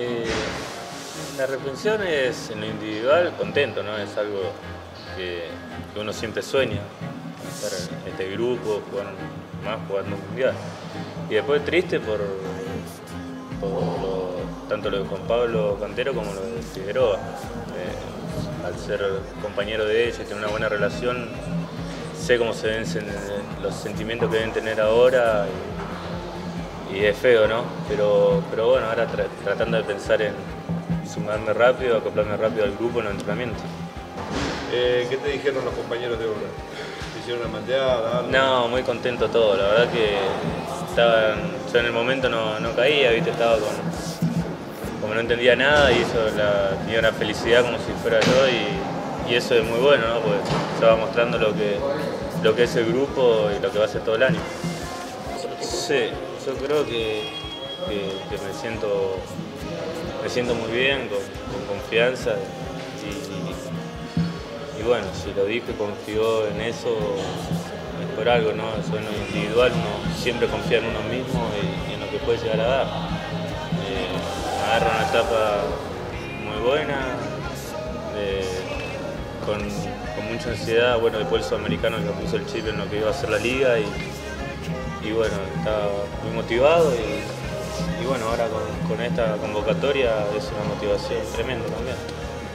Eh, la reflexión es en lo individual contento, ¿no? Es algo que, uno siempre sueña, estar en este grupo, jugar más jugando un mundial. Y después triste por, tanto lo de Juan Pablo Cantero como lo de Figueroa. Eh, al ser compañero de ella y tener una buena relación, sé cómo se ven sen- los sentimientos que deben tener ahora y es feo, ¿no? Pero, pero bueno, ahora tra- tratando de pensar en sumarme rápido, acoplarme rápido al grupo en los entrenamientos. Eh, ¿Qué te dijeron los compañeros de obra? ¿Te hicieron una manteada? algo? No, muy contento todo, la verdad que estaban, yo en el momento no, no caía, ¿viste? estaba con, como no entendía nada y eso la, tenía una felicidad como si fuera yo y, y eso es muy bueno, ¿no? porque va mostrando lo que, lo que es el grupo y lo que va a ser todo el año. Sí, yo creo que, me siento me siento muy bien, con, con confianza y, bueno, si lo dijo y confió en eso es por algo, ¿no? Eso en lo individual uno siempre confía en uno mismo y, en lo que puede llegar a dar. Eh, me agarra una etapa muy buena, con, mucha ansiedad, bueno, después el sudamericano ya puso el chip en lo que iba a ser la liga y, y bueno, estaba muy motivado y, y bueno, ahora con, con esta convocatoria es una motivación tremenda también.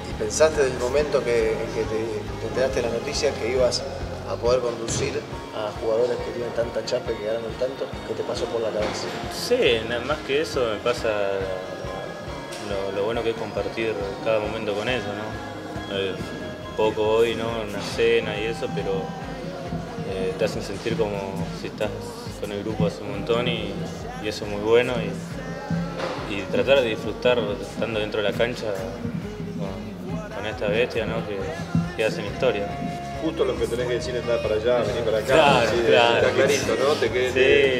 ¿Y pensaste desde el momento que, en que te, te enteraste de la noticia que ibas a poder conducir a jugadores que tienen tanta chapa y que ganaron tanto? ¿Qué te pasó por la cabeza? Sí, nada más que eso me pasa lo, lo bueno que es compartir cada momento con ellos, ¿no? Eh, poco hoy, ¿no? Una cena y eso, pero eh, te hacen sentir como si estás con el grupo hace un montón y, y eso es muy bueno y, y tratar de disfrutar estando dentro de la cancha con, con esta bestia, ¿no? Que, que hacen historia. Justo lo que tenés que decir es andar para allá, venir para acá. Claro, así claro. Está clarito, ¿no? Te quedé-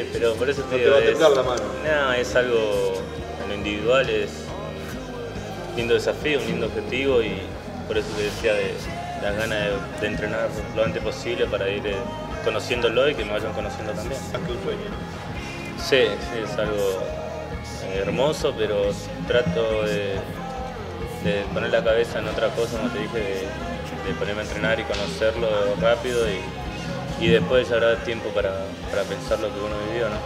Sí, pero por eso no te digo, va a temblar la mano. No, es algo en lo individual, es un lindo desafío, un lindo objetivo y por eso te decía de las ganas de, de entrenar lo antes posible para ir eh, conociéndolo y que me vayan conociendo también. Sí, sí, es algo eh, hermoso, pero trato de, de poner la cabeza en otra cosa, como te dije, de, de ponerme a entrenar y conocerlo rápido y, y después ya habrá tiempo para, para pensar lo que uno vivió, ¿no?